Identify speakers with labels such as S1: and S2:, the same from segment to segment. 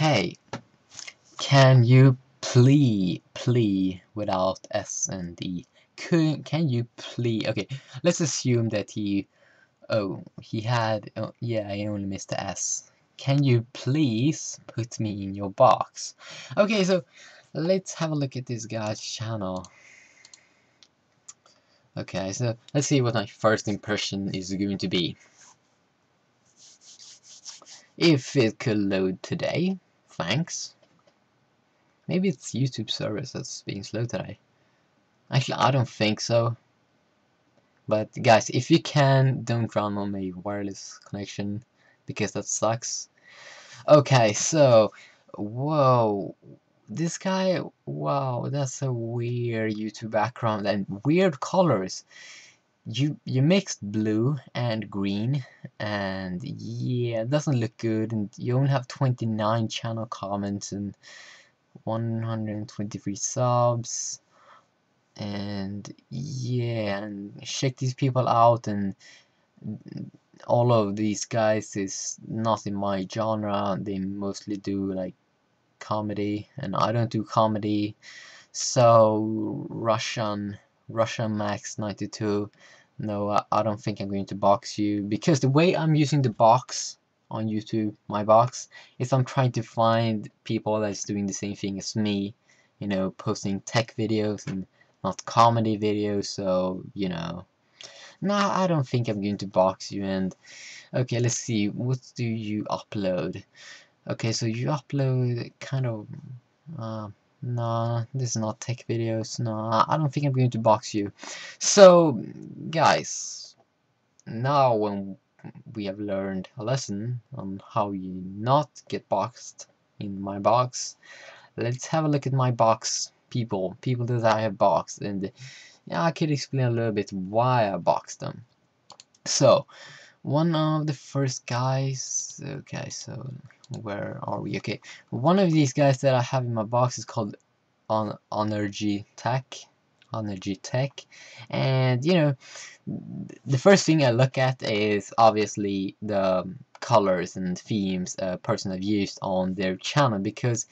S1: Hey, can you plea, plea without S and D? Can, can you plea, okay, let's assume that he, oh, he had, oh, yeah, I only missed the S. Can you please put me in your box? Okay, so let's have a look at this guy's channel. Okay, so let's see what my first impression is going to be. If it could load today, thanks. Maybe it's YouTube service that's being slow today. Actually, I don't think so. But guys, if you can, don't run on a wireless connection because that sucks. Okay, so, whoa, this guy, wow, that's a weird YouTube background and weird colors you you mixed blue and green and yeah it doesn't look good and you only have 29 channel comments and 123 subs and yeah and check these people out and all of these guys is not in my genre they mostly do like comedy and I don't do comedy. So Russian Russian Max 92 no I, don't think I'm going to box you because the way I'm using the box on YouTube my box is I'm trying to find people that's doing the same thing as me you know posting tech videos and not comedy videos so you know. No I don't think I'm going to box you and okay let's see what do you upload? Okay so you upload kind of uh, no, this is not tech videos. No, I don't think I'm going to box you. So, guys, now when we have learned a lesson on how you not get boxed in my box, let's have a look at my box people, people that I have boxed, and yeah, I could explain a little bit why I boxed them. So, one of the first guys okay so where are we? Okay one of these guys that I have in my box is called on Energy Tech Energy Tech. And you know the first thing I look at is obviously the colors and themes a person have used on their channel because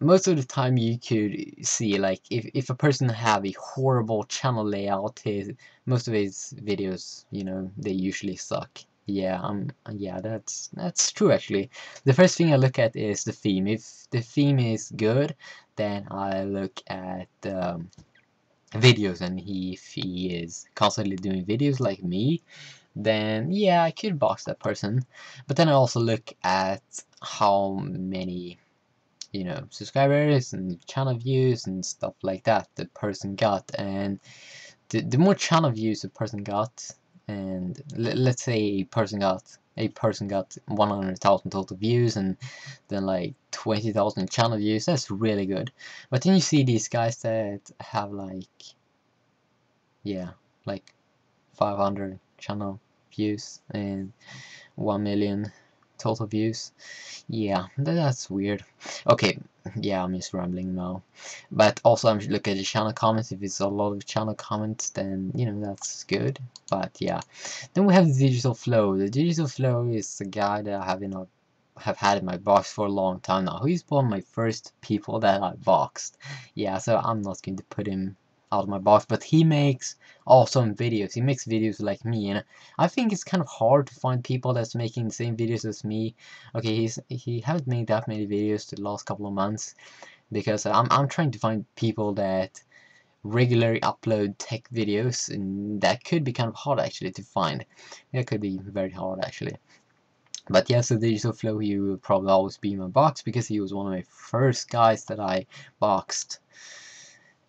S1: most of the time you could see like if, if a person have a horrible channel layout his most of his videos you know they usually suck. Yeah um yeah that's that's true actually. The first thing I look at is the theme. If the theme is good then I look at um, videos and he, if he is constantly doing videos like me then yeah I could box that person. But then I also look at how many you know subscribers and channel views and stuff like that the person got. And the, the more channel views a person got and let's say a person got a person got 100,000 total views and then like 20,000 channel views that's really good. But then you see these guys that have like yeah like 500 channel views and 1 million total views. Yeah that's weird. Okay yeah I'm just rambling now. But also I'm look at the channel comments. If it's a lot of channel comments then you know that's good. But yeah. Then we have the digital flow. The digital flow is a guy that I have in a have had in my box for a long time now. He's one of my first people that I boxed. Yeah so I'm not going to put him out of my box but he makes awesome videos. He makes videos like me and I think it's kind of hard to find people that's making the same videos as me. Okay he's he haven't made that many videos the last couple of months because I'm, I'm trying to find people that regularly upload tech videos and that could be kind of hard actually to find. That could be very hard actually. But yes, the Digital Flow, he will probably always be in my box because he was one of my first guys that I boxed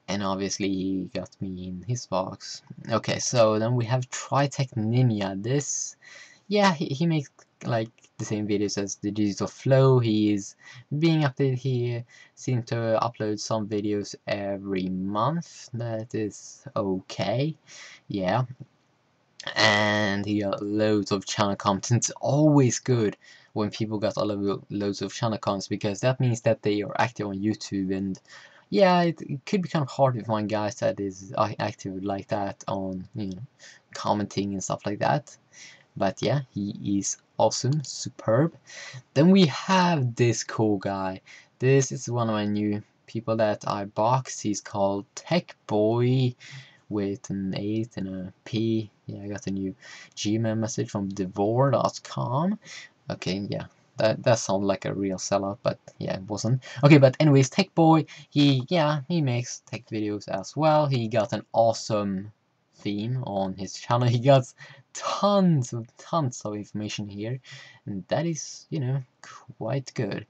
S1: and obviously he got me in his box. Okay, so then we have Tritech Ninja. This, yeah, he, he makes like the same videos as the Digital Flow. He is being updated here, seems to upload some videos every month. That is okay. Yeah. And he got loads of channel. It's always good when people got a lot loads of channel comments because that means that they are active on YouTube and yeah, it, it, could be kind of hard to find guys that is uh, active like that on, you know, commenting and stuff like that. But yeah, he is awesome, superb. Then we have this cool guy. This is one of my new people that I box. He's called Tech Boy with an 8 and a P. Yeah, I got a new Gmail message from Devore.com. Okay, yeah, that that sounded like a real sellout, but yeah, it wasn't. Okay, but anyways, Tech Boy, he yeah, he makes tech videos as well. He got an awesome theme on his channel. He got tons of tons of information here and that is you know quite good.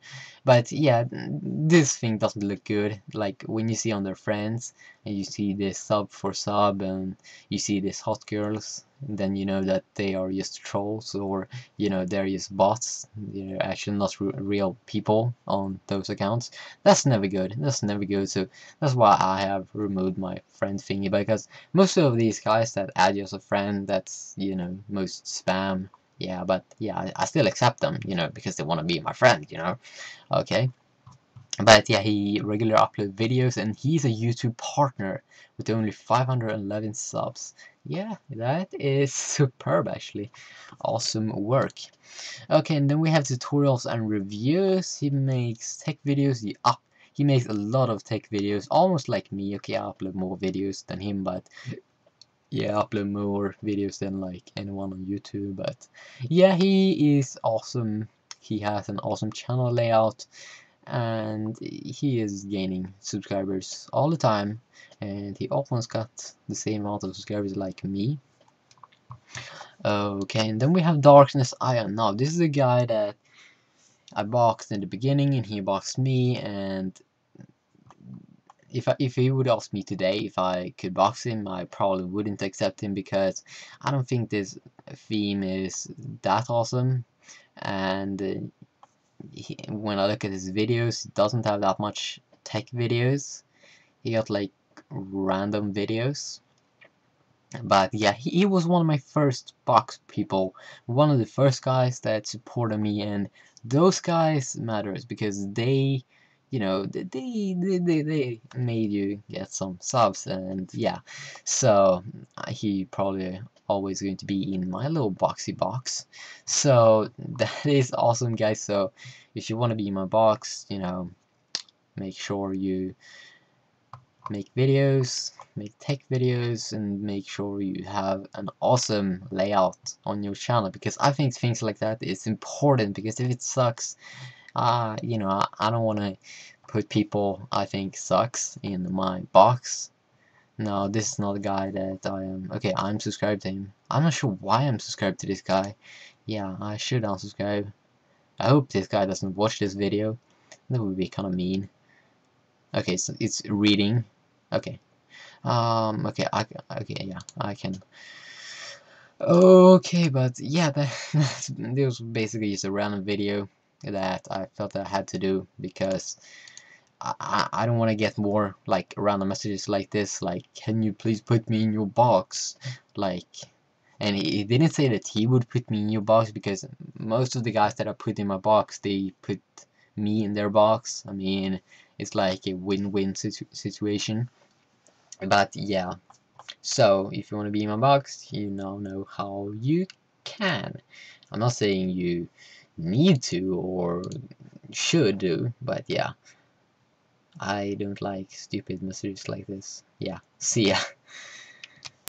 S1: But yeah this thing doesn't look good. Like when you see on their friends and you see this sub for sub and you see these hot girls then you know that they are just trolls or you know they're just bots they're actually not real people on those accounts. That's never good. That's never good. So that's why I have removed my friend thingy because most of these guys that add you as a friend that's you know most spam. Yeah but yeah I, I still accept them you know because they want to be my friend you know? Okay. But yeah he regularly upload videos and he's a YouTube partner with only 511 subs. Yeah that is superb actually. Awesome work. Okay and then we have tutorials and reviews. He makes tech videos. He up he makes a lot of tech videos almost like me. Okay I upload more videos than him but yeah upload more videos than like anyone on YouTube but yeah he is awesome. He has an awesome channel layout and he is gaining subscribers all the time and he almost got the same amount of subscribers like me. Okay and then we have Darkness Ion now this is a guy that I boxed in the beginning and he boxed me and if I, if he would ask me today if I could box him, I probably wouldn't accept him because I don't think this theme is that awesome. And uh, he, when I look at his videos, he doesn't have that much tech videos. He got like random videos. But yeah, he, he was one of my first box people, one of the first guys that supported me, and those guys matters because they you know they, they they they made you get some subs and yeah. So uh, he probably always going to be in my little boxy box. So that is awesome guys. So if you want to be in my box you know make sure you make videos make tech videos and make sure you have an awesome layout on your channel because I think things like that is important because if it sucks uh, you know, I, I don't want to put people I think sucks in my box. No, this is not a guy that I am. Okay, I'm subscribed to him. I'm not sure why I'm subscribed to this guy. Yeah, I should unsubscribe. I hope this guy doesn't watch this video. That would be kind of mean. Okay, so it's reading. Okay. Um. Okay. I. Okay. Yeah. I can. Okay, but yeah, that this was basically just a random video that I felt that I had to do because I, I don't want to get more like random messages like this like can you please put me in your box? Like and he, he didn't say that he would put me in your box because most of the guys that I put in my box they put me in their box. I mean it's like a win-win situ situation. But yeah. So if you want to be in my box you now know how you can. I'm not saying you need to or should do but yeah. I don't like stupid messages like this. Yeah. See ya